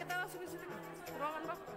langsung ke ruangan bapak